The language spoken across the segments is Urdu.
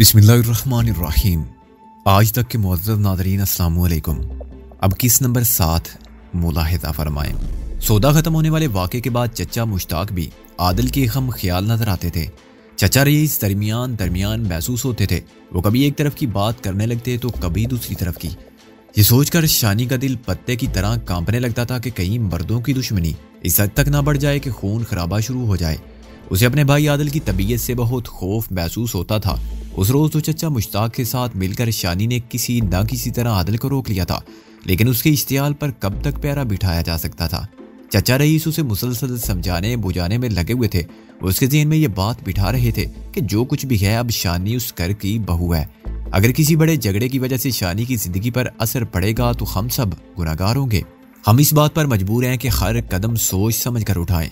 بسم اللہ الرحمن الرحیم آج تک کے معزز ناظرین، السلام علیکم۔ اب کس نمبر ساتھ ملاحظہ فرمائیں۔ سودا ختم ہونے والے واقعے کے بعد چچا مشتاق بھی عادل کے خم خیال نظر آتے تھے۔ چچا رئیس درمیان درمیان محسوس ہوتے تھے۔ وہ کبھی ایک طرف کی بات کرنے لگتے تو کبھی دوسری طرف کی۔ یہ سوچ کر شانی کا دل پتے کی طرح کانپنے لگتا تھا کہ کہیں مردوں کی دشمنی اس حد تک نہ بڑھ جائے کہ خون خرابہ شروع ہو جائے۔ اسے اپنے بھائی عادل کی طبیعت سے بہت خوف محسوس ہوتا تھا۔ اس روز تو چچا مشتاق کے ساتھ مل کر شانی نے کسی نہ کسی طرح عادل کو روک لیا تھا، لیکن اس کے اشتعال پر کب تک پیارا بٹھایا جا سکتا تھا۔ چچا رئیس اسے مسلسل سمجھانے بجانے میں لگے ہوئے تھے۔ اس کے ذہن میں یہ بات بٹھا رہے تھے کہ جو کچھ بھی ہے، اب شانی اس کر کی بہو ہے۔ اگر کسی بڑے جھگڑے کی وجہ سے شانی کی زندگی پر اثر پڑے گا تو ہم سب گناہ گار ہوں گے۔ ہم اس بات پر مجبور ہیں کہ ہر قدم سوچ سمجھ کر اٹھائیں۔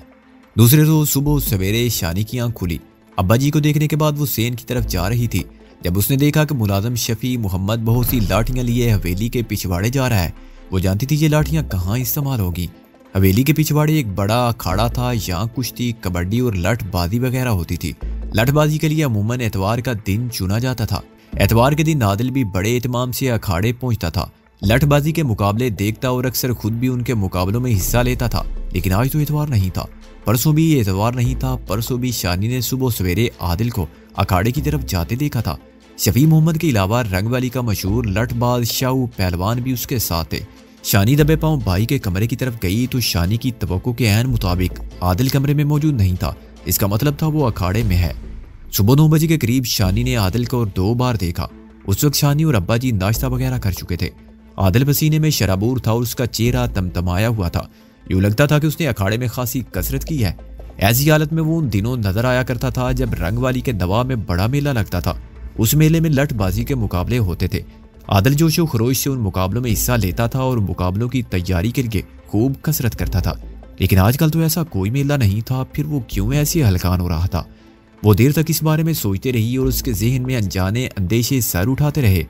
دوسرے روز صبح سویرے شانی کی آنکھ کھلی۔ ابا جی کو دیکھنے کے بعد وہ سین کی طرف جا رہی تھی۔ جب اس نے دیکھا کہ ملازم شفیع محمد بہت سی لاٹیاں لیے حویلی کے پچھواڑے جا رہا ہے، وہ جانتی تھی یہ لاٹیاں کہاں استعمال ہوگی۔ حویلی کے پچھواڑے ایک بڑا اکھاڑا تھا یہاں کشتی، کبڈی اور لٹ بازی وغیرہ ہوتی تھی۔ لٹ بازی کے لیے عموماً اتوار کا دن چنا جاتا تھا۔ اتوار کے دن نادل بھی بڑے اہتمام سے اکھاڑے پہنچتا تھا۔ لٹ بازی کے مقابلے دیکھتا اور اکثر خود بھی ان کے مقابلوں میں حصہ لیتا تھا، لیکن آج تو اتوار نہیں تھا۔ پرسوں بھی یہ اتوار نہیں تھا، پرسوں بھی شانی نے صبح سویرے عادل کو اکھاڑے کی طرف جاتے دیکھا تھا۔ شفیع محمد کے علاوہ رنگ والی کا مشہور لٹ باز شاہ پہلوان بھی اس کے ساتھ تھے۔ شانی دبے پاؤں بھائی کے کمرے کی طرف گئی تو شانی کی توقع کے عین مطابق عادل کمرے میں موجود نہیں تھا۔ اس کا مطلب تھا وہ اکھاڑے میں ہے۔ صبح نو بجے کے قریب شانی نے عادل کو دو بار دیکھا۔ اس وقت شانی اور ابا جی ناشتہ وغیرہ کر چکے تھے۔ عادل پسینے میں شرابور تھا اور اس کا چہرہ تمتمایا ہوا تھا۔ یوں لگتا تھا کہ اس نے اکھاڑے میں خاصی کثرت کی ہے۔ ایسی حالت میں وہ ان دنوں نظر آیا کرتا تھا جب رنگ والی کے دوا میں بڑا میلہ لگتا تھا۔ اس میلے میں لٹ بازی کے مقابلے ہوتے تھے۔ عادل جوش و خروش سے ان مقابلوں میں حصہ لیتا تھا اور مقابلوں کی تیاری کے لیے خوب کثرت کرتا تھا۔ لیکن آج کل تو ایسا کوئی میلہ نہیں تھا، پھر وہ کیوں ایسی ہلکان ہو رہا تھا؟ وہ دیر تک اس بارے میں سوچتے رہی اور اس کے ذہن میں انجانے اندیشے سر اٹھاتے رہے۔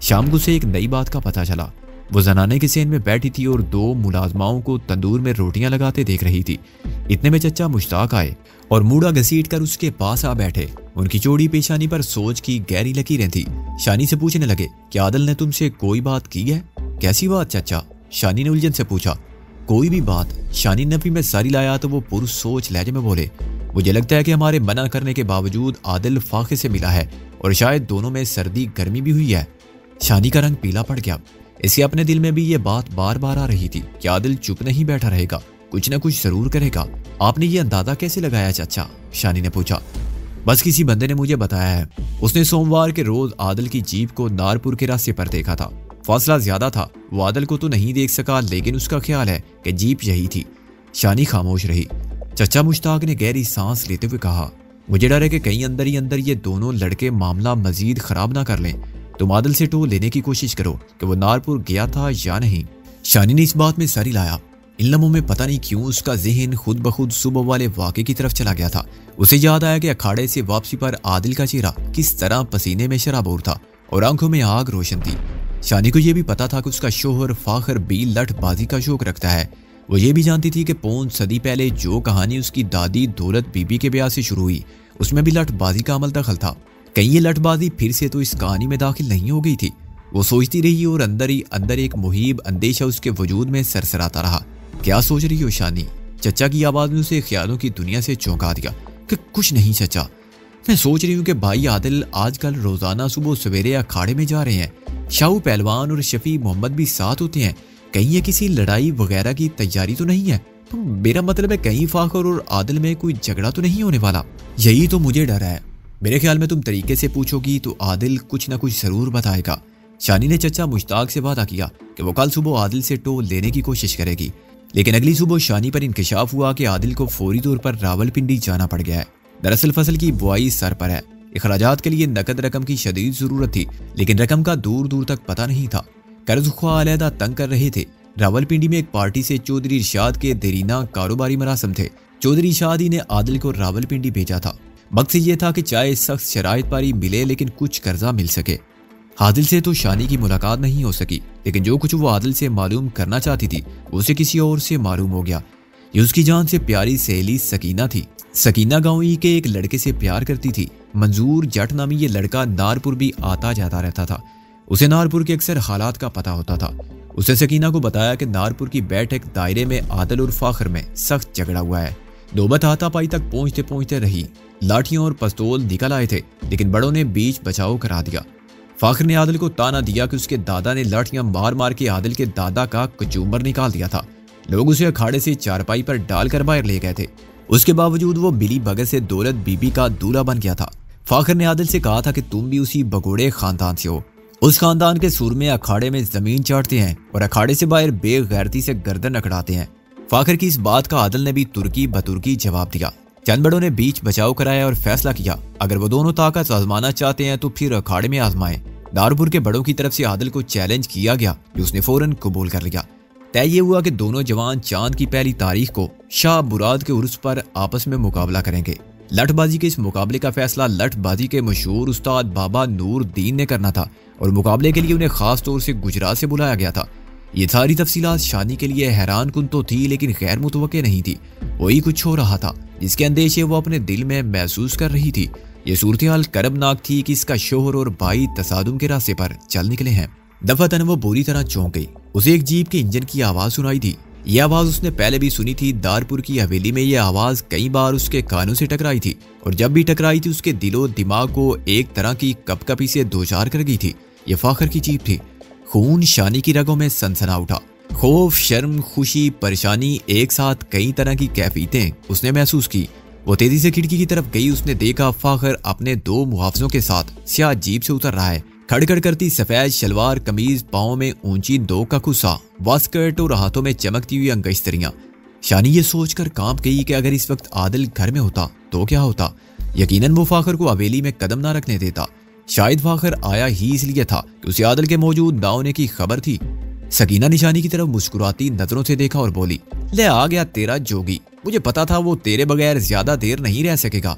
شام کو سے ایک نئی بات کا پتہ چلا۔ وہ زنانے کے سین میں بیٹھی تھی اور دو ملازماؤں کو تندور میں روٹیاں لگاتے دیکھ رہی تھی۔ اتنے میں چچا مشتاق آئے اور موڑا گھسیٹ کر اس کے پاس آ بیٹھے۔ ان کی چوڑی پیشانی پر سوچ کی گہری لکیریں تھی شانی سے پوچھنے لگے کہ عادل نے تم سے کوئی بات کی ہے؟ کیسی بات چچا؟ شانی نے الجھن سے پوچھا، کوئی بھی بات؟ شانی نفی میں ساری لایا تو وہ پر سوچ لہجے میں بولے، مجھے لگتا ہے کہ ہمارے منع کرنے کے باوجود عادل فاقے سے ملا ہے اور شاید دونوں میں سردی گرمی بھی ہوئی ہے۔ شانی کا رنگ پیلا پڑ گیا۔ اسے اپنے دل میں بھی یہ بات بار بار آ رہی تھی کہ عادل چپ نہیں بیٹھا رہے گا، کچھ نہ کچھ ضرور کرے گا۔ آپ نے یہ اندازہ کیسے لگایا چچا؟ شانی نے پوچھا۔ بس کسی بندے نے مجھے بتایا ہے۔ اس نے سوموار کے روز عادل کی جیپ کو نارپور کے راستے پر دیکھا تھا۔ فاصلہ زیادہ تھا۔ وہ عادل کو تو نہیں دیکھ سکا، لیکن اس کا خیال ہے کہ جیپ یہی تھی۔ شانی خاموش رہی۔ چچا مشتاق نے گہری سانس لیتے ہوئے کہا، مجھے ڈر ہے کہ کہیں اندر ہی اندر یہ دونوں لڑکے معاملہ مزید خراب نہ کر لیں۔ تم عادل سے ٹو لینے کی کوشش کرو کہ وہ نارپور گیا تھا یا نہیں۔ شانی نے اس بات میں ساری لایا۔ ان لمحوں میں پتہ نہیں کیوں اس کا ذہن خود بخود صبح والے واقعے کی طرف چلا گیا تھا۔ اسے یاد آیا کہ اکھاڑے سے واپسی پر عادل کا چہرہ کس طرح پسینے میں شرابور تھا اور آنکھوں میں آگ روشن تھی۔ شانی کو یہ بھی پتا تھا کہ اس کا شوہر فاخر بی لٹ بازی کا شوق رکھتا ہے۔ وہ یہ بھی جانتی تھی کہ پون صدی پہلے جو کہانی اس کی دادی دولت بی بی کے بیاہ سے شروع ہوئی، اس میں بھی لٹ بازی کا عمل دخل تھا۔ کہیں یہ لٹ بازی پھر سے تو اس کہانی میں داخل نہیں ہو گئی تھی۔ وہ سوچتی رہی اور اندر ہی اندر ایک محیب اندیشہ اس کے وجود میں سرسراتا رہا۔ کیا سوچ رہی ہو شانی؟ چچا کی آواز میں اسے خیالوں کی دنیا سے چونکا دیا۔ کہ کچھ نہیں چچا۔ میں سوچ رہی ہوں کہ بھائی عادل آج کل روزانہ صبح سویرے اکھاڑے میں جا رہے ہیں۔ شاہو پہلوان اور شفیع محمد بھی ساتھ ہوتے ہیں۔ کہیں یہ کسی لڑائی وغیرہ کی تیاری تو نہیں ہے؟ میرا مطلب ہے کہیں فاخر اور عادل میں کوئی جھگڑا تو نہیں ہونے والا؟ یہی تو مجھے ڈر ہے۔ میرے خیال میں تم طریقے سے پوچھو گی تو عادل کچھ نہ کچھ ضرور بتائے گا۔ شانی نے چچا مشتاق سے وعدہ کیا کہ وہ کل صبح عادل سے ٹول لینے کی کوشش کرے گی، لیکن اگلی صبح شانی پر انکشاف ہوا کہ عادل کو فوری طور پر راول پنڈی جانا پڑ گیا ہے۔ دراصل فصل کی بوائی سر پر ہے۔ اخراجات کے لیے نقد رقم کی شدید ضرورت تھی، لیکن رقم کا دور دور تک پتہ نہیں تھا۔ قرض خواہ علیحدہ تنگ کر رہے تھے۔ راول پنڈی میں ایک پارٹی سے چودھری ارشاد کے دیرینہ کاروباری مراسم تھے۔ چودھری ارشاد ہی نے عادل کو راول پنڈی بھیجا تھا۔ مقصد یہ تھا کہ چاہے سخت شرائط پاری ملے لیکن کچھ قرضہ مل سکے۔ عادل سے تو شانی کی ملاقات نہیں ہو سکی، لیکن جو کچھ وہ عادل سے معلوم کرنا چاہتی تھی، اسے کسی اور سے معلوم ہو گیا۔ یہ اس کی جان سے پیاری سہیلی سکینہ تھی۔ سکینہ گاؤں کے ایک لڑکے سے پیار کرتی تھی۔ منظور جٹ نامی یہ لڑکا نارپور بھی آتا جاتا رہتا تھا۔ اسے نارپور کے اکثر حالات کا پتہ ہوتا تھا۔ اسے سکینہ کو بتایا کہ نارپور کی بیٹھک دائرے میں عادل اور فاخر میں سخت جھگڑا ہوا ہے۔ نوبت آتا پائی تک پہنچتے پہنچتے رہی۔ لاٹھیوں اور پستول نکل آئے تھے، لیکن بڑوں نے بیچ بچاؤ کرا دیا۔ فاخر نے عادل کو تانا دیا کہ اس کے دادا نے لاٹھیاں مار مار کے عادل کے دادا کا کچومر نکال دیا تھا۔ لوگ اسے اکھاڑے سے چارپائی پر ڈال کر باہر لے گئے تھے۔ اس کے باوجود وہ بلی بغل سے دولت بی بی کا دولہ بن گیا تھا۔ فاخر نے عادل سے کہا تھا کہ تم بھی اسی بگوڑے خاندان سے ہو۔ اس خاندان کے سور میں اکھاڑے میں زمین چاٹتے ہیں اور اکھاڑے سے باہر بے غیرتی سے گردن اکڑاتے ہیں۔ فاخر کی اس بات کا عادل نے بھی ترکی بترکی جواب دیا۔ چند بڑوں نے بیچ بچاؤ کرایا اور فیصلہ کیا، اگر وہ دونوں طاقت آزمانا چاہتے ہیں تو پھر اکھاڑے میں آزمائیں۔ دارپور کے بڑوں کی طرف سے عادل کو چیلنج کیا گیا، جو اس نے فوراً قبول کر لیا۔ طے یہ ہوا کہ دونوں جوان چاند کی پہلی تاریخ کو شاہ براد کے عرص پر آپس میں مقابلہ کریں گے۔ لٹ بازی کے اس مقابلے کا فیصلہ لٹ بازی کے مشہور استاد بابا نور دین نے کرنا تھا اور مقابلے کے لیے انہیں خاص طور سے گجرات سے بلایا گیا تھا۔ یہ ساری تفصیلات شانی کے لیے حیران کن تو تھی، لیکن غیر متوقع نہیں تھی۔ وہی کچھ ہو رہا تھا، جس کے اندیشے وہ اپنے دل میں محسوس کر رہی تھی۔ یہ صورتحال کربناک تھی کہ اس کا شوہر اور بھائی تصادم کے راستے پر چل نکلے ہیں۔ دفعتاً وہ بری طرح چونک گئی۔ اسے ایک جیپ کے انجن کی آواز سنائی تھی۔ یہ آواز اس نے پہلے بھی سنی تھی، دارپور کی حویلی میں یہ آواز کئی بار اس کے کانوں سے ٹکرائی تھی۔ اور جب بھی ٹکرائی تھی، اس کے دل و دماغ کو ایک طرح کی کپ کپی سے دوچار کر گئی تھی۔ یہ فاخر کی جیپ تھی۔ خون شانی کی رگوں میں سنسنا اٹھا۔ خوف، شرم، خوشی، پریشانی ایک ساتھ کئی طرح کی کیفیتیں اس نے محسوس کی۔ وہ تیزی سے کھڑکی کی طرف گئی، اس نے دیکھا فاخر اپنے دو محافظوں کے ساتھ سیاہ جیپ سے اتر رہا ہے۔ کھڑ کھڑ کرتی سفید شلوار کمیز پاؤں میں اونچی دو کا کسا واسکرٹ اور ہاتھوں میں چمکتی ہوئی انگشتریاں شانی یہ سوچ کر کانپ گئی کہ اگر اس وقت عادل گھر میں ہوتا تو کیا ہوتا؟ یقیناً وہ فاخر کو حویلی میں قدم نہ رکھنے دیتا۔ شاید فاخر آیا ہی اس لیے تھا کہ اسے عادل کے موجود نہ ہونے کی خبر تھی۔ سکینہ نشانی کی طرف مسکراتی نظروں سے دیکھا اور بولی، لے آ گیا تیرا جوگی، مجھے پتا تھا وہ تیرے بغیر زیادہ دیر نہیں رہ سکے گا۔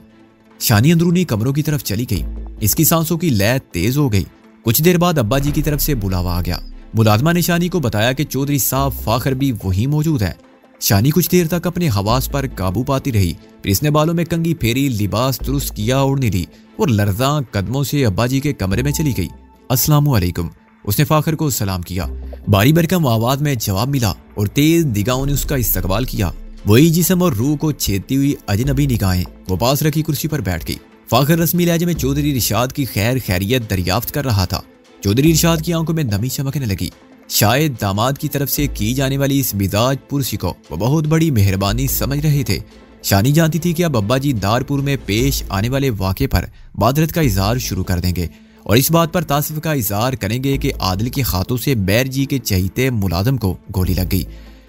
شانی اندرونی کمروں کی طرف چلی گئی۔ اس کی سانسوں کی لے تیز ہو گئی۔ کچھ دیر بعد ابا جی کی طرف سے بلاوا آ گیا۔ ملازمہ نے شانی کو بتایا کہ چودھری صاحب فاخر بھی وہی موجود ہے شانی کچھ دیر تک اپنے حواس پر قابو پاتی رہی۔ پھر اس نے بالوں میں کنگی پھیری، لباس درست کیا اوڑھنی لی اور لرزاں قدموں سے ابا جی کے کمرے میں چلی گئی۔ السلام علیکم۔ اس نے فاخر کو سلام کیا۔ باری برکم آواز میں جواب ملا اور تیز نگاہوں نے اس کا استقبال کیا۔ وہی جسم اور روح کو چھیدتی ہوئی اجنبی نگاہیں وہ پاس رکھی کرسی پر بیٹھ گئی۔ فاخر رسمی لہجے میں چودھری رشاد کی خیر خیریت دریافت کر رہا تھا۔ چودھری رشاد کی آنکھوں میں نمی چمکنے لگی۔ شاید داماد کی طرف سے کی جانے والی اس مزاج پرسی کو وہ بہت بڑی مہربانی سمجھ رہے تھے۔ شانی جانتی تھی کہ اب ابا جی دارپور میں پیش آنے والے واقعے پر بادرت کا اظہار شروع کر دیں گے اور اس بات پر تاثف کا اظہار کریں گے کہ عادل کے خاتوں سے بیر جی کے چہیتے ملازم کو گولی لگ گئی۔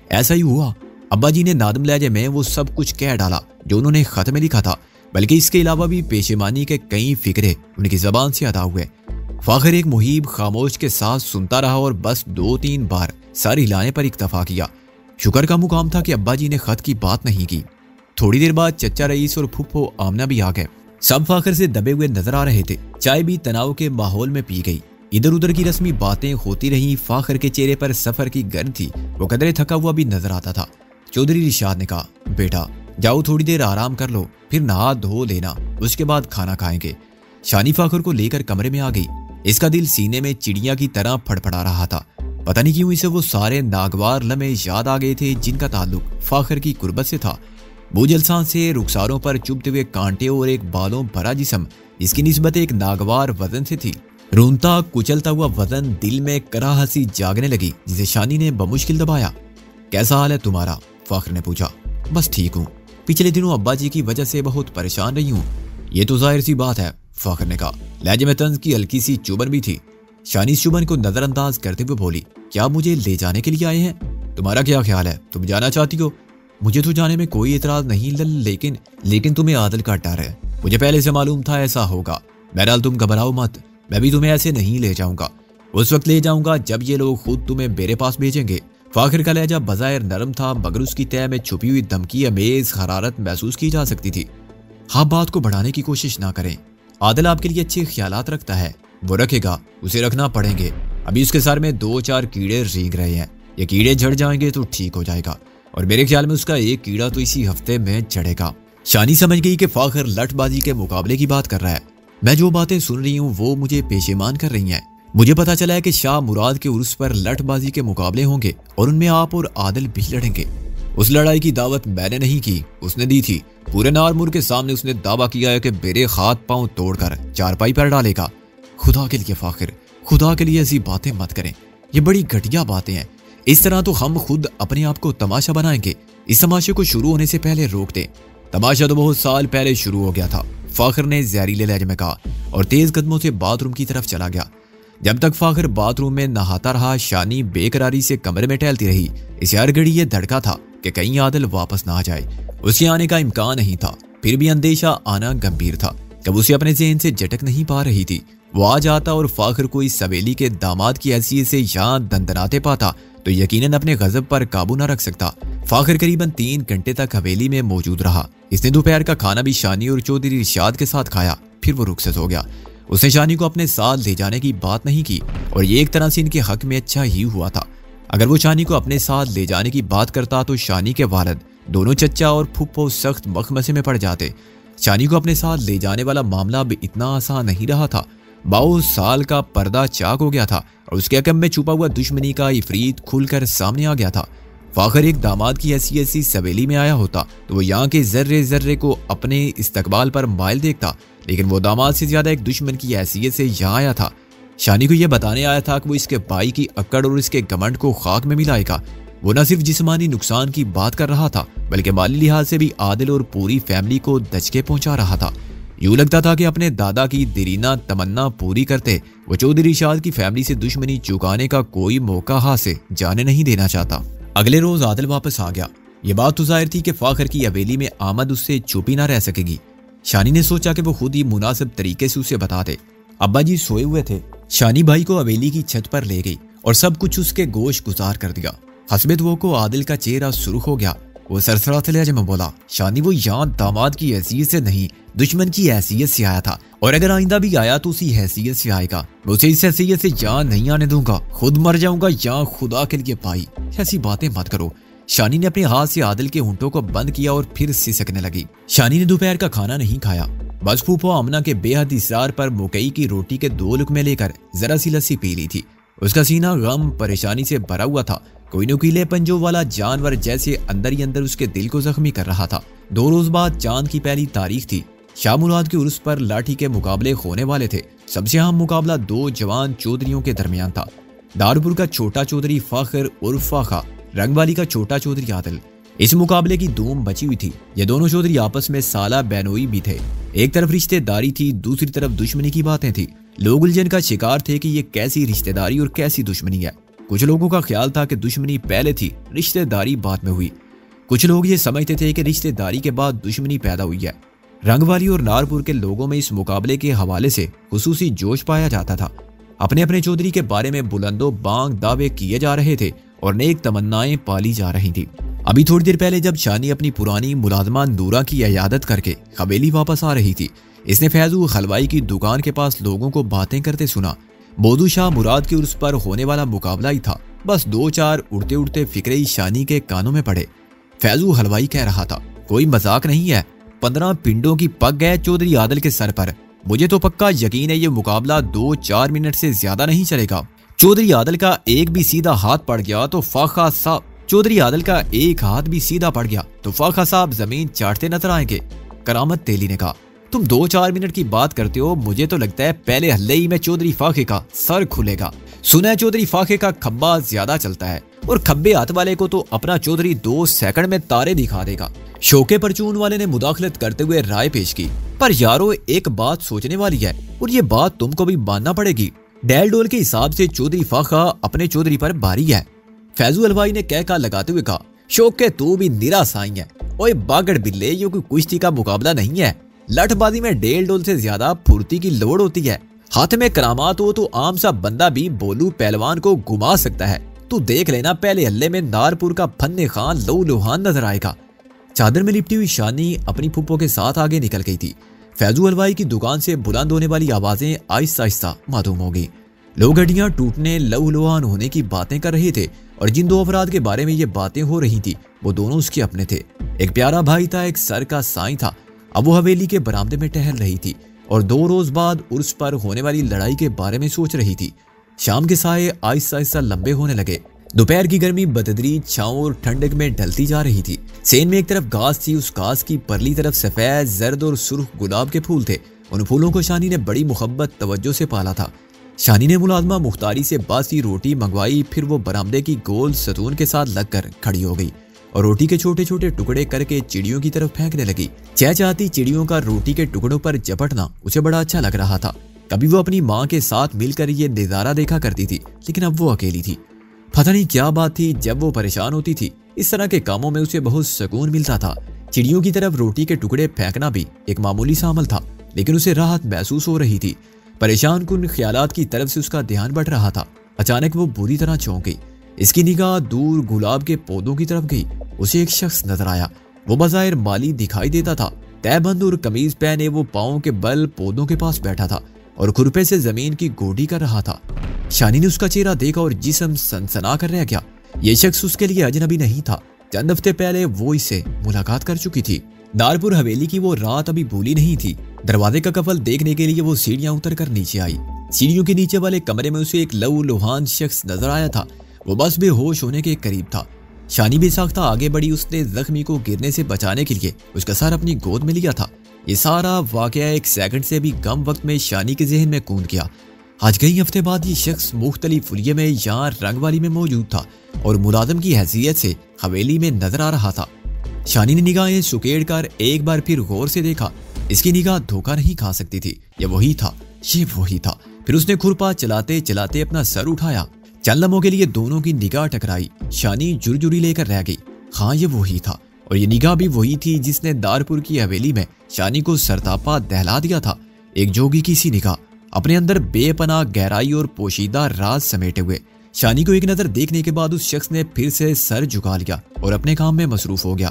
ایسا ہی ہوا۔ ابا جی نے نادم لہجے میں وہ سب کچھ کہہ ڈالا جو انہوں نے خط میں لکھا تھا، بلکہ اس کے علاوہ بھی پیشمانی کے کئی فکرے ان کی زبان سے ادا ہوئے۔ فاخر ایک محیب خاموش کے ساتھ سنتا رہا اور بس دو تین بار سر ہلانے پر اکتفا کیا۔ شکر کا مقام تھا کہ ابا جی نے خط کی بات نہیں کی۔ تھوڑی دیر بعد چچا رئیس اور پھپھو آمنہ بھی آ گئے۔ سب فاخر سے دبے ہوئے نظر آ رہے تھے۔ چائے بھی تناؤ کے ماحول میں پی گئی۔ ادھر ادھر کی رسمی باتیں ہوتی رہی فاخر کے چہرے پر سفر کی گرد تھی۔ وہ قدرے تھکا ہوا بھی نظر آتا تھا۔ چودھری رشاد نے کہا، بیٹا، جاؤ تھوڑی دیر آرام کر لو، پھر نہا دھو لینا، اس کے بعد کھانا کھائیں گے۔ شانی فاخر کو لے کر کمرے میں آ گئی۔ اس کا دل سینے میں چڑیا کی طرح پھڑ پڑا رہا تھا۔ پتہ نہیں کیوں اسے وہ سارے ناگوار لمحے یاد آ گئے تھے جن کا تعلق فاخر کی قربت سے تھا۔ بوجلسان سے رخساروں پر چپتے ہوئے کانٹے اور ایک بالوں بھرا جسم جس کی نسبت ایک ناگوار وزن سے تھی۔ رونتا، کچلتا ہوا وزن دل میں کراہسی جاگنے لگی، جسے شانی نے بمشکل دبایا۔ کیسا حال ہے تمہارا؟ فخر نے پوچھا۔ بس ٹھیک ہوں۔ پچھلے دنوں ابا جی کی وجہ سے بہت پریشان رہی ہوں۔ یہ تو ظاہر سی بات ہے۔ فخر نے کہا لہجے میں طنز کی ہلکی سی چوبن بھی تھی۔ شانی چوبن کو نظر انداز کرتے ہوئے بولی، کیا مجھے لے جانے کے لیے آئے ہیں؟ تمہارا کیا خیال ہے؟ تم جانا چاہتی ہو؟ مجھے تو جانے میں کوئی اعتراض نہیں، لل، لیکن لیکن تمہیں عادل کا ڈر ہے۔ مجھے پہلے سے معلوم تھا ایسا ہوگا۔ بہرحال تم گھبراؤ مت۔ میں بھی تمہیں ایسے نہیں لے جاؤں گا۔ اس وقت لے جاؤں گا جب یہ لوگ خود تمہیں میرے پاس بھیجیں گے۔ فاخر کا لہجہ بظاہر نرم تھا، مگر اس کی طے میں چھپی ہوئی دھمکی، امیز، حرارت محسوس کی جا سکتی تھی۔ ہاں بات کو بڑھانے کی کوشش نہ کریں۔ عادل آپ کے لیے اچھے خیالات رکھتا ہے۔ وہ رکھے گا، اسے رکھنا پڑیں گے۔ ابھی اس کے سر میں دو چار کیڑے رینگ رہے ہیں۔ یہ کیڑے جھڑ جائیں گے تو ٹھیک ہو جائے گا۔ اور میرے خیال میں اس کا ایک کیڑا تو اسی ہفتے میں چڑھے گا۔ شانی سمجھ گئی کہ فاخر لٹ بازی کے مقابلے کی بات کر رہا ہے۔ میں جو باتیں سن رہی ہوں وہ مجھے پیشیمان کر رہی ہیں۔ مجھے پتا چلا ہے کہ شاہ مراد کے عرص پر لٹ بازی کے مقابلے ہوں گے اور ان میں آپ اور عادل بھی لڑیں گے۔ اس لڑائی کی دعوت میں نے نہیں کی، اس نے دی تھی۔ پورے نارمور کے سامنے اس نے دعویٰ کیا ہے کہ میرے ہاتھ پاؤں توڑ کر چارپائی پر ڈالے گا۔ خدا کے لیے فاخر، خدا کے لیے ایسی باتیں مت کریں۔ یہ بڑی گھٹیا باتیں ہیں۔ اس طرح تو ہم خود اپنے آپ کو تماشا بنائیں گے۔ اس تماشے کو شروع ہونے سے پہلے روک دیں۔ تماشا تو بہت سال پہلے شروع ہو گیا تھا۔ فاخر نے زہریلے لہجے میں کہا اور تیز قدموں سے باتھ روم کی طرف چلا گیا۔ جب تک فاخر باتھ روم میں نہاتا رہا، شانی بے قراری سے کمرے میں ٹہلتی رہی۔ اسے ہر گھڑی یہ دھڑکا تھا۔ کہ کہیں عادل واپس نہ آ جائے۔ اس کے آنے کا امکان نہیں تھا۔ پھر بھی اندیشہ آنا گمبھیر تھا۔ جب اسے اپنے ذہن سے جٹک نہیں پا رہی تھی۔ وہ آ جاتا اور فاخر کو اس سویلی کے داماد کی حیثیت سے یہاں دندناتے پاتا، تو یقیناً اپنے غضب پر قابو نہ رکھ سکتا۔ فاخر قریباً تین گھنٹے تک حویلی میں موجود رہا۔ اس نے دوپہر کا کھانا بھی شانی اور چودھری رشاد کے ساتھ کھایا۔ پھر وہ رخصت ہو گیا۔ اس نے شانی کو اپنے ساتھ لے جانے کی بات نہیں کی اور یہ ایک طرح سے ان کے حق میں اچھا ہی ہوا تھا۔ اگر وہ شانی کو اپنے ساتھ لے جانے کی بات کرتا تو شانی کے والد دونوں چچا اور پھپھو سخت مخمسے میں پڑ جاتے۔ شانی کو اپنے ساتھ لے جانے والا معاملہ بھی اتنا آسان نہیں رہا تھا۔ باؤ سال کا پردہ چاک ہو گیا تھا اور اس کے عقب میں چھپا ہوا دشمنی کا افرید کھل کر سامنے آ گیا تھا۔ فاخر ایک داماد کی ایسی ایسی سویلی میں آیا ہوتا تو وہ یہاں کے ذرے ذرے کو اپنے استقبال پر مائل دیکھتا، لیکن وہ داماد سے زیادہ ایک دشمن کی حیثیت سے یہاں آیا تھا۔ شانی کو یہ بتانے آیا تھا کہ وہ اس کے بھائی کی اکڑ اور اس کے گمنڈ کو خاک میں ملائے گا۔ وہ نہ صرف جسمانی نقصان کی بات کر رہا تھا، بلکہ مالی لحاظ سے بھی عادل اور پوری فیملی کو دچکے پہنچا رہا تھا۔ یوں لگتا تھا کہ اپنے دادا کی دیرینہ تمنا پوری کرتے، وہ چودھری شاد کی فیملی سے دشمنی چکانے کا کوئی موقع ہاتھ سے جانے نہیں دینا چاہتا۔ اگلے روز عادل واپس آ گیا۔ یہ بات تو ظاہر تھی کہ فاخر کی حویلی میں آمد اس سے چھپی نہ رہ سکے گی۔ شانی نے سوچا کہ وہ خود ہی مناسب طریقے سے اسے بتا دے۔ ابا جی سوئے ہوئے تھے۔ شانی بھائی کو حویلی کی چھت پر لے گئی اور سب کچھ اس کے گوشت گزار کر دیا۔ حسبت وہ کو عادل کا چہرہ سرخ ہو گیا۔ وہ سرسرا لہجے میں بولا شانی وہ یہاں داماد کی حیثیت سے نہیں، دشمن کی حیثیت سے آیا تھا۔ اور اگر آئندہ بھی آیا تو اسی حیثیت سے آئے گا۔ میں اسے اس حیثیت سے جان نہیں آنے دوں گا۔ خود مر جاؤں گا یا خدا کے لیے پائی۔ ایسی باتیں مت کرو۔ شانی نے اپنے ہاتھ سے عادل کے ہونٹوں کو بند کیا اور پھر سسکنے لگی۔ شانی نے دوپہر کا کھانا نہیں کھایا۔ بس پھوپھو امنا کے بے حد اصرار پر مکئی کی روٹی کے دو لکمے لے کر ذرا سی لسی پی لی تھی۔ اس کا سینہ غم پریشانی سے بھرا ہوا تھا۔ کوئی نکیلے پنجوں والا جانور جیسے اندر ہی اندر اس کے دل کو زخمی کر رہا تھا۔ دو روز بعد چاند کی پہلی تاریخ تھی۔ شاہ مراد کے عرص پر لاٹھی کے مقابلے ہونے والے تھے۔ سب سے اہم مقابلہ دو جوان چودریوں کے درمیان تھا۔ دارپور کا چھوٹا چودری فاخر عرف فاخا رنگ والی کا چھوٹا چودری عادل۔ اس مقابلے کی دوم بچی ہوئی تھی۔ یہ دونوں چودری آپس میں سالہ بینوئی بھی تھے۔ ایک طرف رشتہ داری تھی، دوسری طرف دشمنی کی باتیں تھی لوگ الجھن کا شکار تھے کہ یہ کیسی رشتہ داری اور کیسی دشمنی ہے۔ کچھ لوگوں کا خیال تھا کہ دشمنی پہلے تھی، رشتہ داری بعد میں ہوئی۔ کچھ لوگ یہ سمجھتے تھے کہ رشتہ داری کے بعد دشمنی پیدا ہوئی ہے۔ رنگ والی اور نارپور کے لوگوں میں اس مقابلے کے حوالے سے خصوصی جوش پایا جاتا تھا۔ اپنے اپنے چودھری کے بارے میں بلندو بانگ دعوے کیے جا رہے تھے اور نیک تمنائیں پالی جا رہی تھی ابھی تھوڑی دیر پہلے جب شانی اپنی پرانی ملازمہ نورا کی عیادت کر کے قبیلی واپس آ رہی تھی، اس نے فیضو خلوائی کی دکان کے پاس لوگوں کو باتیں کرتے سنا۔ بودو شاہ مراد کے عرص پر ہونے والا مقابلہ ہی تھا۔ بس دو چار اڑتے اڑتے فکرے شانی کے کانوں میں پڑے۔ فیضو حلوائی کہہ رہا تھا، کوئی مذاق نہیں ہے۔ پندرہ پنڈوں کی پگ گئے چودھری عادل کے سر پر۔ مجھے تو پکا یقین ہے یہ مقابلہ دو چار منٹ سے زیادہ نہیں چلے گا۔ چودھری عادل کا ایک بھی سیدھا ہاتھ پڑ گیا تو فاخا صاحب چودھری عادل کا ایک ہاتھ بھی سیدھا پڑ گیا تو فاخا صاحب زمین چاٹتے نظر آئیں گے۔ کرامت تیلی نے کہا، تم دو چار منٹ کی بات کرتے ہو، مجھے تو لگتا ہے پہلے ہلے ہی میں چودھری فاخے کا سر کھلے گا۔ سنا ہے چودھری فاخے کا کھبا زیادہ چلتا ہے اور کھبے ہاتھ والے کو تو اپنا چودھری دو سیکنڈ میں تارے دکھا دے گا۔ شوکے پرچون والے نے مداخلت کرتے ہوئے رائے پیش کی۔ پر یارو، ایک بات سوچنے والی ہے اور یہ بات تم کو بھی ماننا پڑے گی۔ ڈیل ڈول کے حساب سے چودھری فاخا اپنے چودھری پر باری ہے۔ فیضو الوائی نے کہہ کا لگاتے ہوئے کہا شوکے تو بھی نیرا سائی ہے اوے باگڑ بلے، یہ کوئی کشتی کا مقابلہ نہیں ہے۔ لٹ بازی میں ڈیل ڈول سے زیادہ پھرتی کی لوڑ ہوتی ہے۔ ہاتھ میں کرامات ہو تو عام سا بندہ بھی بولو پہلوان کو گما سکتا ہے۔ تو دیکھ لینا پہلے ہلے میں نارپور کا فن خان لو لوہان نظر آئے گا۔ چادر میں لپٹی ہوئی شانی اپنی پھپھو کے ساتھ آگے نکل گئی تھی۔ فیضو حلوائی کی دکان سے بلند ہونے والی آوازیں آہستہ آہستہ معلوم ہو گئی لوگ گڈیاں ٹوٹنے، لو لوہان ہونے کی باتیں کر رہے تھے۔ اور جن دو افراد کے بارے میں یہ باتیں ہو رہی تھی، وہ دونوں اس کے اپنے تھے۔ ایک پیارا بھائی تھا، ایک سر کا سائیں تھا۔ اب وہ حویلی کے برامدے میں ٹہل رہی تھی اور دو روز بعد عرس پر ہونے والی لڑائی کے بارے میں سوچ رہی تھی۔ شام کے سائے آہستہ آہستہ لمبے ہونے لگے۔ دوپہر کی گرمی بددری چھاؤں اور ٹھنڈک میں ڈلتی جا رہی تھی۔ سین میں ایک طرف گاس تھی، اس گاس کی پرلی طرف سفید، زرد اور سرخ گلاب کے پھول تھے۔ ان پھولوں کو شانی نے بڑی محبت توجہ سے پالا تھا۔ شانی نے ملازمہ مختاری سے باسی روٹی منگوائی، پھر وہ برامدے کی گول ستون کے ساتھ لگ کر کھڑی ہو گئی اور روٹی کے چھوٹے چھوٹے ٹکڑے کر کے چڑیوں کی طرف پھینکنے لگی۔ چہ چاہتی چڑیوں کا روٹی کے ٹکڑوں پر جپٹنا اسے بڑا اچھا لگ رہا تھا۔ کبھی وہ اپنی ماں کے ساتھ مل کر یہ نظارہ دیکھا کرتی تھی، لیکن اب وہ اکیلی تھی۔ پتہ نہیں کیا بات تھی، جب وہ پریشان ہوتی تھی، اس طرح کے کاموں میں اسے بہت سکون ملتا تھا۔ چڑیوں کی طرف روٹی کے ٹکڑے پھینکنا بھی ایک معمولی سا عمل تھا، لیکن اسے راحت محسوس ہو رہی تھی۔ پریشان کن خیالات کی طرف سے اس کا دھیان بڑھ رہا تھا۔ اچانک وہ بری طرح چونک گئی۔ اس کی نگاہ دور گلاب کے پودوں کی طرف گئی۔ اسے ایک شخص نظر آیا۔ وہ بظاہر مالی دکھائی دیتا تھا۔ تہ بند اور کمیز پہنے وہ پاؤں کے بل پودوں کے پاس بیٹھا تھا اور کھرپے سے زمین کی گوڈی کر رہا تھا۔ شانی نے اس کا چہرہ دیکھا اور جسم سنسنا کر رہ گیا۔ یہ شخص اس کے لیے اجنبی نہیں تھا۔ چند ہفتے پہلے وہ اسے ملاقات کر چکی تھی۔ دارپور حویلی کی وہ رات ابھی بھولی نہیں تھی۔ دروازے کا کفل دیکھنے کے لیے وہ سیڑھیاں اتر کر نیچے آئی۔ سیڑھیوں کے نیچے والے کمرے میں اسے ایک لو لوہان شخص نظر آیا تھا۔ وہ بس بے ہوش ہونے کے قریب تھا۔ شانی بھی ساختہ آگے بڑی اس نے زخمی کو گرنے سے بچانے کے لیے اس کا سر اپنی گود میں لیا تھا۔ یہ سارا واقعہ ایک سیکنڈ سے بھی کم وقت میں شانی کے ذہن میں کون کیا آج کئی ہفتے بعد یہ شخص مختلف فلیے میں یہاں رنگ والی میں موجود تھا اور ملازم کی حیثیت سے حویلی میں نظر آ رہا تھا۔ شانی نے نگاہیں سکیڑ کر ایک بار پھر غور سے دیکھا۔ اس کی نگاہ دھوکہ نہیں کھا سکتی تھی۔ یہ وہی تھا۔ یہ وہی تھا۔ پھر اس نے کھرپا چلاتے چلاتے اپنا سر اٹھایا۔ چند لمحوں کے لیے دونوں کی نگاہ ٹکرائی۔ شانی جر جری لے کر رہ گئی۔ ہاں یہ وہی تھا۔ اور یہ نگاہ بھی وہی تھی جس نے دارپور کی حویلی میں شانی کو سرتاپا دہلا دیا تھا۔ ایک جوگی کی سی نگاہ۔ اپنے اندر بے پناہ، گہرائی اور پوشیدہ راز سمیٹے ہوئے۔ شانی کو ایک نظر دیکھنے کے بعد اس شخص نے پھر سے سر جھکا لیا اور اپنے کام میں مصروف ہو گیا۔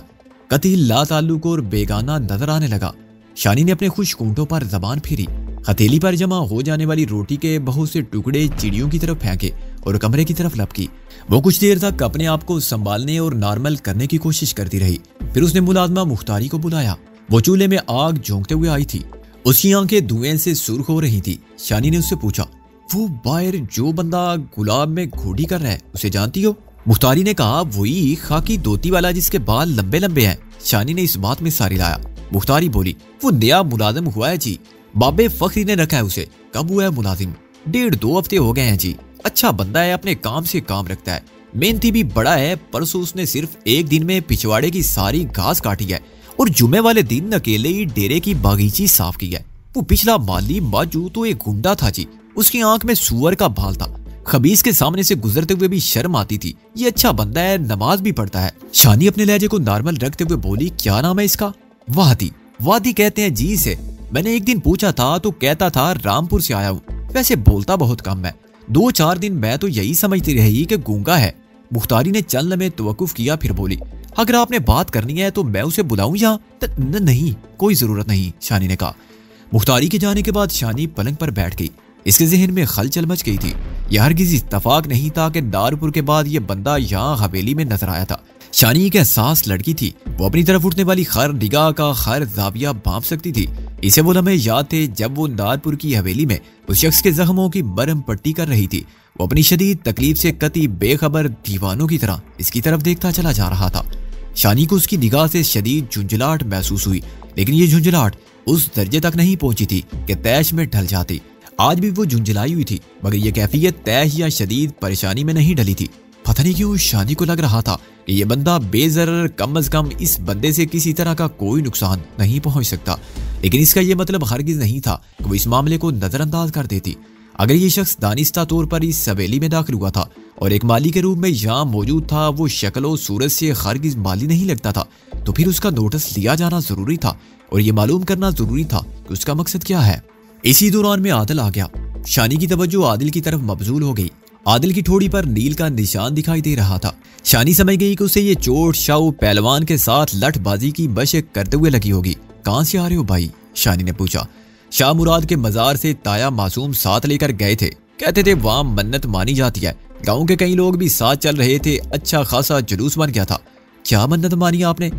قطعی لا تعلق اور بیگانہ نظر آنے لگا۔ شانی نے اپنے خوش کونٹوں پر زبان پھیری۔ ہتھیلی پر جمع ہو جانے والی روٹی کے بہت سے ٹکڑے چڑیوں کی طرف پھینکے اور کمرے کی طرف لپکی۔ وہ کچھ دیر تک اپنے آپ کو سنبھالنے اور نارمل کرنے کی کوشش کرتی رہی۔ پھر اس نے ملازمہ مختاری کو بلایا۔ وہ چولہے میں آگ جھونکتے ہوئے آئی تھی۔ اس کی آنکھیں دھوئیں سے سرخ ہو رہی تھی شانی نے اس سے پوچھا، وہ باہر جو بندہ گلاب میں گھوڑی کر رہا ہے، اسے جانتی ہو؟ مختاری نے کہا، وہی خاکی دوتی والا جس کے بال لمبے لمبے ہیں۔ شانی نے اس بات میں ساری لایا۔ مختاری بولی، وہ نیا ملازم ہوا ہے جی۔ بابے فخری نے رکھا ہے اسے۔ کب ہوا ہے ملازم؟ ڈیڑھ دو ہفتے ہو گئے ہیں جی۔ اچھا بندہ ہے، اپنے کام سے کام رکھتا ہے۔ محنتی بھی بڑا ہے، پرسوں اس نے صرف ایک دن میں پچھواڑے کی ساری گھاس کاٹی ہے۔ اور جمعے والے دن اکیلے ہی ڈیرے کی باغیچی صاف کی ہے۔ وہ پچھلا مالی باجو تو ایک گنڈا تھا جی۔ اس کی آنکھ میں سور کا بھال تھا۔ خبیز کے سامنے سے گزرتے ہوئے بھی شرم آتی تھی۔ یہ اچھا بندہ ہے، نماز بھی پڑھتا ہے۔ شانی اپنے لہجے کو نارمل رکھتے ہوئے بولی، کیا نام ہے اس کا؟ وادی وادی کہتے ہیں جی سے۔ میں نے ایک دن پوچھا تھا تو کہتا تھا، رامپور سے آیا ہوں ویسے بولتا بہت کم ہے۔ دو چار دن میں تو یہی سمجھتی رہی کہ گونگا ہے۔ مختاری نے چند لمحے توقف کیا، پھر بولی، اگر آپ نے بات کرنی ہے تو میں اسے بلاؤں یا؟ نہیں، کوئی ضرورت نہیں، شانی نے کہا۔ مختاری کے جانے کے بعد شانی پلنگ پر بیٹھ گئی۔ اس کے ذہن میں خلچل مچ گئی تھی۔ یہ ہرگز اتفاق نہیں تھا کہ دارپور کے بعد یہ بندہ یہاں حویلی میں نظر آیا تھا۔ شانی ایک احساس لڑکی تھی۔ وہ اپنی طرف اٹھنے والی خر نگاہ کا خر زاویہ بانپ سکتی تھی۔ اسے وہ لمحے یاد تھے جب وہ دارپور کی حویلی میں اس شخص کے زخموں کی مرم پٹی کر رہی تھی۔ وہ اپنی شدید تکلیف سے قطعی بے خبر دیوانوں کی طرح اس کی طرف دیکھتا چلا جا رہا تھا۔ شانی کو اس کی نگاہ سے شدید جھنجھلاہٹ محسوس ہوئی، لیکن یہ جھنجھلاہٹ اس درجے تک نہیں پہنچی تھی کہ تیش میں ڈھل جاتی۔ آج بھی وہ جھنجھلائی ہوئی تھی، مگر یہ کیفیت تیش یا شدید پریشانی میں نہیں ڈلی تھی۔ پتہ نہیں کیوں شانی کو لگ رہا تھا کہ یہ بندہ بے ضرر کم از کم اس بندے سے کسی طرح کا کوئی نقصان نہیں پہنچ سکتا۔ لیکن اس کا یہ مطلب ہرگز نہیں تھا کہ وہ اس معاملے کو نظر انداز کر دیتی۔ اگر یہ شخص دانستہ طور پر اس سویلی میں داخل ہوا تھا اور ایک مالی کے روپ میں یہاں موجود تھا، وہ شکل و صورت سے خارگز مالی نہیں لگتا تھا۔ تو پھر اس کا نوٹس لیا جانا ضروری تھا اور یہ معلوم کرنا ضروری تھا کہ اس کا مقصد کیا ہے۔ اسی دوران میں عادل آ گیا۔ شانی کی توجہ عادل کی طرف مبزول ہو گئی۔ عادل کی ٹھوڑی پر نیل کا نشان دکھائی دے رہا تھا۔ شانی سمجھ گئی کہ اسے یہ چوٹ شاو پہلوان کے ساتھ لٹ بازی کی بشک کرتے ہوئے لگی ہوگی۔ کہاں سے آ رہے ہو بھائی؟ شانی نے پوچھا۔ شاہ مراد کے مزار سے تایا معصوم ساتھ لے کر گئے تھے۔ کہتے تھے وہاں منت مانی جاتی ہے۔ گاؤں کے کئی لوگ بھی ساتھ چل رہے تھے۔ اچھا خاصا جلوس بن گیا تھا۔ کیا منت مانی آپ نے؟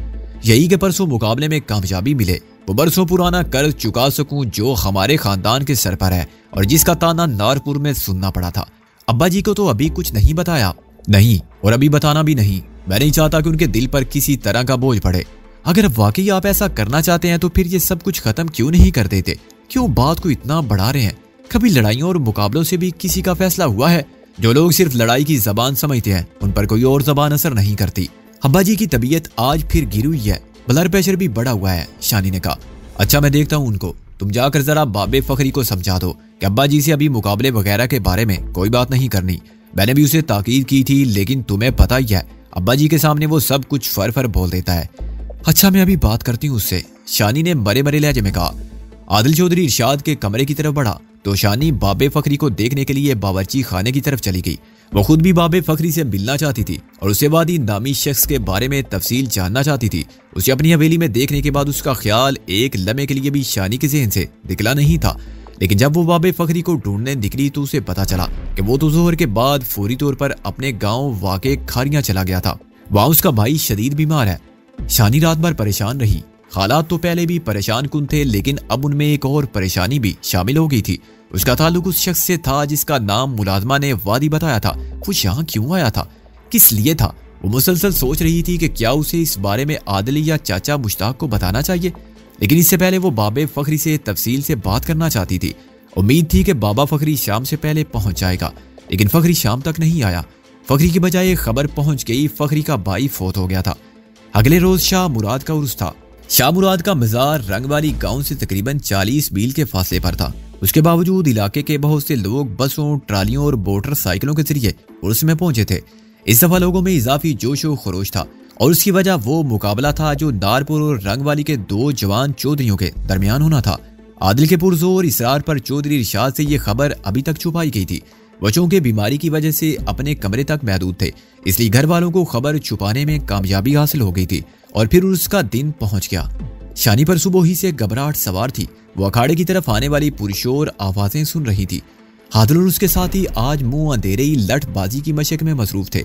یہی کہ پرسوں مقابلے میں کامیابی ملے وہ برسوں پرانا قرض چکا سکوں جو ہمارے خاندان کے سر پر ہے اور جس کا تانا نارپور میں سننا پڑا تھا۔ ابا جی کو تو ابھی کچھ نہیں بتایا۔ نہیں، اور ابھی بتانا بھی نہیں۔ میں نہیں چاہتا کہ ان کے دل پر کسی طرح کا بوجھ پڑے۔ اگر واقعی آپ ایسا کرنا چاہتے ہیں تو پھر یہ سب کچھ ختم کیوں نہیں کر دیتے؟ کیوں بات کو اتنا بڑھا رہے ہیں؟ کبھی لڑائیوں اور مقابلوں سے بھی کسی کا فیصلہ ہوا ہے؟ جو لوگ صرف لڑائی کی زبان سمجھتے ہیں، ان پر کوئی اور زبان اثر نہیں کرتی۔ ابا جی کی طبیعت آج پھر گر ہوئی ہے۔ بلڈ پریشر بھی بڑا ہوا ہے، شانی نے کہا۔ اچھا میں دیکھتا ہوں ان کو۔ تم جا کر ذرا بابے فخری کو سمجھا دو کہ ابا جی سے ابھی مقابلے وغیرہ کے بارے میں کوئی بات نہیں کرنی۔ میں نے بھی اسے تاکید کی تھی، لیکن تمہیں پتا ہی ہے، ابا جی کے سامنے وہ سب کچھ فر فر بول دیتا ہے۔ اچھا میں ابھی بات کرتی ہوں اس سے۔ شانی نے مرے مرے لہجے میں کہا۔ عادل چودھری ارشاد کے کمرے کی طرف بڑھا تو شانی بابے فخری کو دیکھنے کے لیے باورچی خانے کی طرف چلی گئی۔ وہ خود بھی بابے فخری سے ملنا چاہتی تھی اور اسے بعد ہی نامی شخص کے بارے میں تفصیل جاننا چاہتی تھی۔ اسے اپنی حویلی میں دیکھنے کے بعد اس کا خیال ایک لمحے کے لیے بھی شانی کے ذہن سے نکلا نہیں تھا۔ لیکن جب وہ بابے فخری کو ڈھونڈنے نکلی تو اسے پتا چلا کہ وہ تو زہر کے بعد فوری طور پر اپنے گاؤں واقع کھاریاں چلا گیا تھا۔ وہاں اس کا بھائی شدید بیمار ہے۔ شانی رات بھر پریشان رہی۔ حالات تو پہلے بھی پریشان کن تھے، لیکن اب ان میں ایک اور پریشانی بھی شامل ہو گئی تھی۔ اس کا تعلق اس شخص سے تھا جس کا نام ملازمہ نے وادی بتایا تھا وہ یہاں کیوں آیا تھا؟ کس لیے تھا؟ وہ مسلسل سوچ رہی تھی کہ کیا اسے اس بارے میں عادلی یا چاچا مشتاق کو بتانا چاہیے۔ لیکن اس سے پہلے وہ بابے فخری سے تفصیل سے بات کرنا چاہتی تھی۔ امید تھی کہ بابا فخری شام سے پہلے پہنچ جائے گا، لیکن فخری شام تک نہیں آیا۔ فخری کی بجائے خبر پہنچ گئی، فخری کا بھائی فوت ہو گیا تھا۔ اگلے روز شاہ مراد کا عرص تھا۔ شاہ مراد کا مزار رنگ والی گاؤں سے تقریباً چالیس میل کے فاصلے پر تھا۔ اس کے باوجود علاقے کے بہت سے لوگ بسوں، ٹرالیوں اور موٹر سائیکلوں کے ذریعے عرص میں پہنچے تھے۔ اس دفعہ لوگوں میں اضافی جوش و خروش تھا اور اس کی وجہ وہ مقابلہ تھا جو دارپور اور رنگ والی کے دو جوان چودھریوں کے درمیان ہونا تھا۔ عادل کے پرزور اسرار پر چودھری ارشاد سے یہ خبر ابھی تک چھپائی گئی تھی۔ وہ چونکہ بیماری کی وجہ سے اپنے کمرے تک محدود تھے، اس لیے گھر والوں کو خبر چھپانے میں کامیابی حاصل ہو گئی تھی اور پھر اس کا دن پہنچ گیا۔ شانی پر صبح ہی سے گھبراہٹ سوار تھی۔ وہ اکھاڑے کی طرف آنے والی پرشور آوازیں سن رہی تھی۔ حادل اور اس کے ساتھ ہی آج منہ اندھیرے ہی لٹ بازی کی مشق میں مصروف تھے۔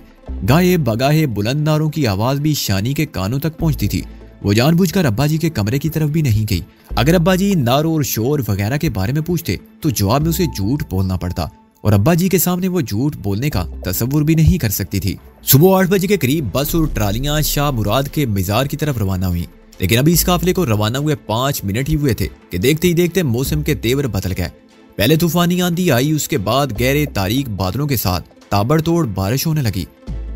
گائے، بگاہے، بلند ناروں کی آواز بھی شانی کے کانوں تک پہنچتی تھی۔ وہ جان بوجھ کر ابا جی کے کمرے کی طرف بھی نہیں گئی۔ اگر ابا جی ناروں اور شور وغیرہ کے بارے میں پوچھتے تو جواب میں اسے جھوٹ بولنا پڑتا۔ اور ابا جی کے سامنے وہ جھوٹ بولنے کا تصور بھی نہیں کر سکتی تھی۔ صبح آٹھ بجے کے قریب بس اور ٹرالیاں شاہ مراد کے مزار کی طرف روانہ ہوئی لیکن ابھی اس قافلے کو روانہ ہوئے پانچ منٹ ہی ہوئے تھے کہ دیکھتے ہی دیکھتے موسم کے تیور بدل گئے۔ پہلے طوفانی آندھی آئی، اس کے بعد گہرے تاریخ بادلوں کے ساتھ تابڑ توڑ بارش ہونے لگی۔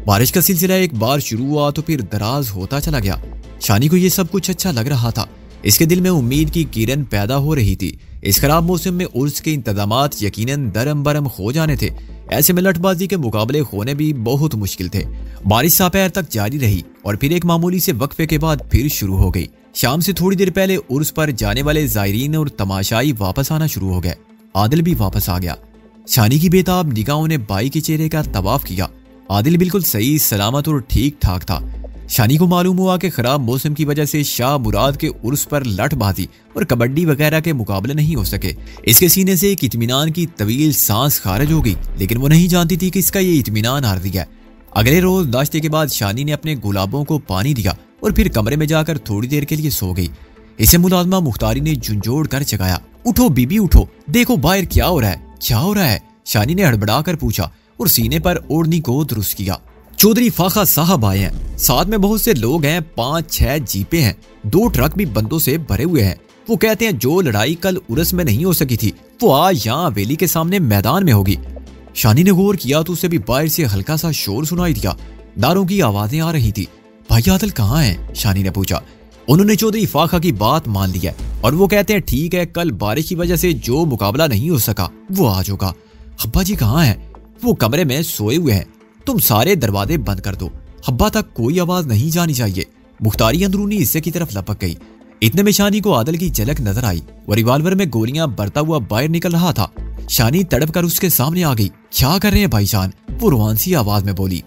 بارش کا سلسلہ ایک بار شروع ہوا تو پھر دراز ہوتا چلا گیا۔ شانی کو یہ سب کچھ اچھا لگ رہا تھا۔ اس کے دل میں امید کی کرن پیدا ہو رہی تھی۔ اس خراب موسم میں عرس کے انتظامات یقیناً درم برم ہو جانے تھے۔ ایسے میں لٹ بازی کے مقابلے ہونے بھی بہت مشکل تھے۔ بارش ساپیر تک جاری رہی اور پھر ایک معمولی سے وقفے کے بعد پھر شروع ہو گئی۔ شام سے تھوڑی دیر پہلے عرس پر جانے والے زائرین اور تماشائی واپس آنا شروع ہو گئے۔ عادل بھی واپس آ گیا۔ شانی کی بیتاب نگاہوں نے بائی کے چہرے کا طواف کیا۔ عادل بالکل صحیح، سلامت اور ٹھیک ٹھاک تھا۔ شانی کو معلوم ہوا کہ خراب موسم کی وجہ سے شاہ مراد کے عرس پر لٹ بازی اور کبڈی وغیرہ کے مقابلے نہیں ہو سکے۔ اس کے سینے سے ایک اطمینان کی طویل سانس خارج ہو گئی لیکن وہ نہیں جانتی تھی کہ اس کا یہ اطمینان آر دیا اگلے روز ناشتے کے بعد شانی نے اپنے گلابوں کو پانی دیا اور پھر کمرے میں جا کر تھوڑی دیر کے لیے سو گئی۔ اسے ملازمہ مختاری نے جھنجھوڑ کر چگایا اٹھو بی بی اٹھو۔ دیکھو باہر کیا ہو رہا ہے۔ کیا ہو رہا ہے؟ شانی نے ہڑبڑا کر پوچھا اور سینے پر اوڑنی کو درست کیا۔ چودھری فاخا صاحب آئے ہیں۔ ساتھ میں بہت سے لوگ ہیں، پانچ چھ جیپیں ہیں۔ دو ٹرک بھی بندوں سے بھرے ہوئے ہیں۔ وہ کہتے ہیں جو لڑائی کل ارس میں نہیں ہو سکی تھی، وہ آج یہاں ویلی کے سامنے میدان میں ہوگی۔ شانی نے غور کیا تو اسے بھی باہر سے ہلکا سا شور سنائی دیا۔ داروں کی آوازیں آ رہی تھی بھائی عادل کہاں ہیں؟ شانی نے پوچھا۔ انہوں نے چودھری فاخا کی بات مان لی ہے اور وہ کہتے ہیں ٹھیک ہے، کل بارش کی وجہ سے جو مقابلہ نہیں ہو سکا، وہ آج ہوگا۔ ابا جی کہاں ہیں؟ وہ کمرے میں سوئے ہوئے ہیں۔ تم سارے دروازے بند کر دو۔ حبا تک کوئی آواز نہیں جانی چاہیے۔ مختاری اندرونی حصے کی طرف لپک گئی۔ اتنے میں شانی کو عادل کی جھلک نظر آئی۔ وہ ریوالور میں گولیاں برتا ہوا باہر نکل رہا تھا۔ شانی تڑپ کر اس کے سامنے آ گئی۔ کیا کر رہے ہیں بھائی جان؟ وہ روانسی آواز میں بولی۔